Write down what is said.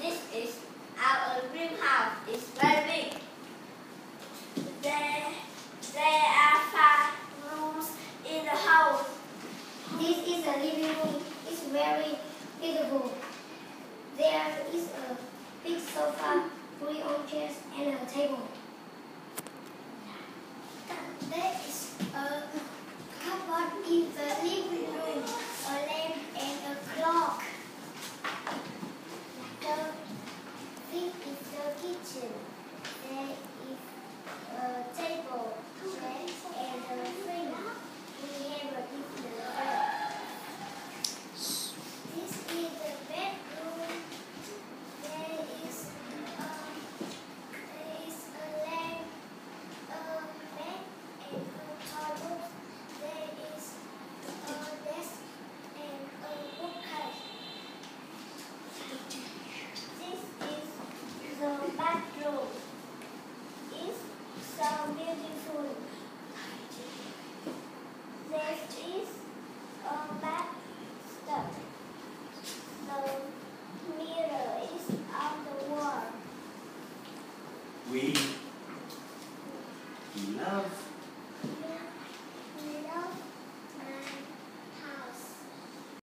This is our dream house. It's very big. There, there are five rooms in the house. This is a living room. It's very beautiful. There is a big sofa, three armchairs, and a table. There is a cupboard in the living room, a lamp and a clock. The this is the kitchen. There is a table, chair, and a fridge. We have a different bed. This is the bedroom. There is a there is a lamp, a bed, and a toilet. There is a desk and a bookcase. This is the bathroom. It's so beautiful. There is a bathtub. The mirror is on the wall. We love